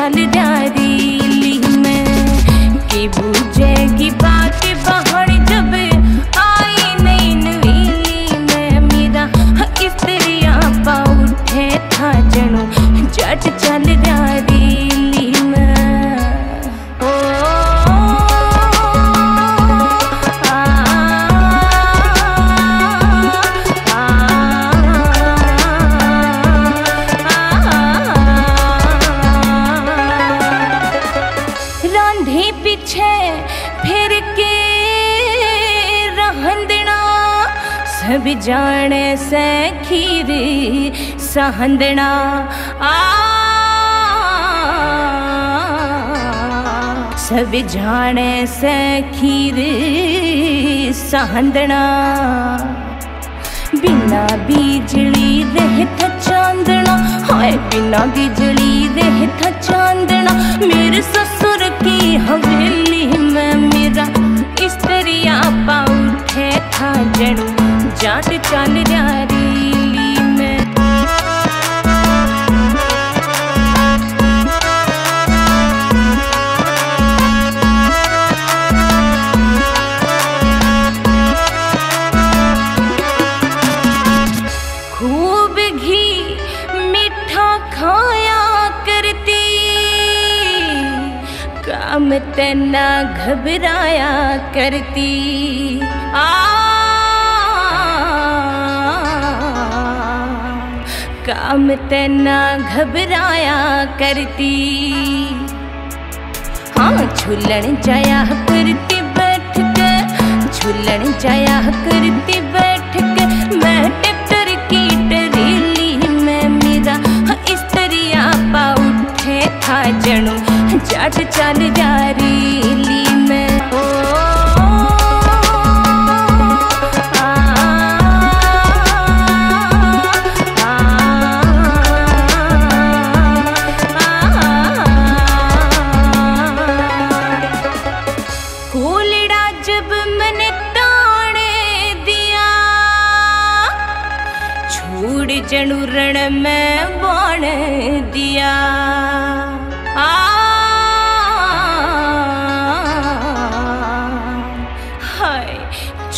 जट चल जा में, कि बूझेगी बात बाहर जब आई नहीं नवेली में, मेरा इस उठे था जनू जट पीछे, फिर के रहंदना सब जाने से खीर सहंदना आ, सब जाने से खीर सहंदना बिना बिजली रहता चांदना, हाय, बिना बिजली रहता चांदना, मेरे था जाट चल करती काम तना घबराया करती। आ काम तना घबराया करती। हाँ झूलन जाया करती बैठ के झूलन जाया करती बैठ के मैं ट्रैक्टर की टरेली में मेरा हाँ, इस तरिया पा उठे था जणू। जाट चल जा जणु रण में बाण दिया आ हाय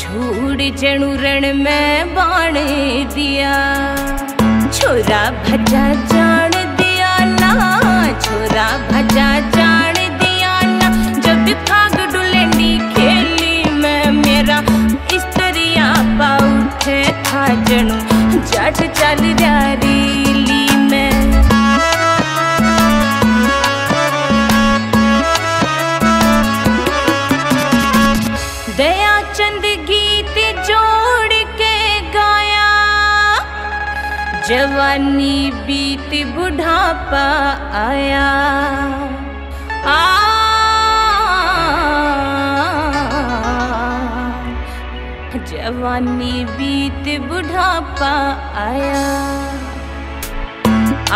छोड़ जणु रण में बाण दिया छोरा भजा जान दिया ना छोरा भजा जान दिया ना जब फाग डुलेंडी खेली मैं मेरा इस दरिया पा उठे था जणू जट चल जा रीली में। दया चंद गीत जोड़ के गाया। जवानी बीत बुढ़ापा आया। आ जवानी बीत बुढ़ापा आया।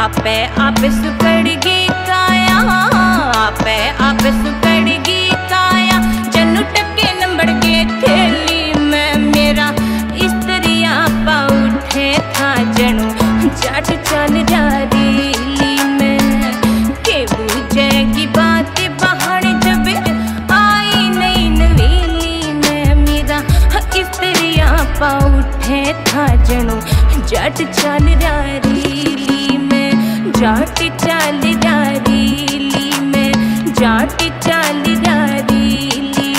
आपे आप सुकड़ गी काया उठे था जट में में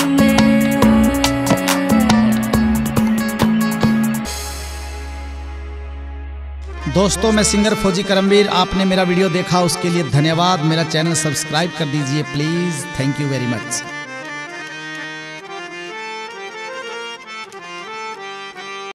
में। दोस्तों, मैं सिंगर फौजी करमवीर आपने मेरा वीडियो देखा, उसके लिए धन्यवाद। मेरा चैनल सब्सक्राइब कर दीजिए, please. Thank you very much.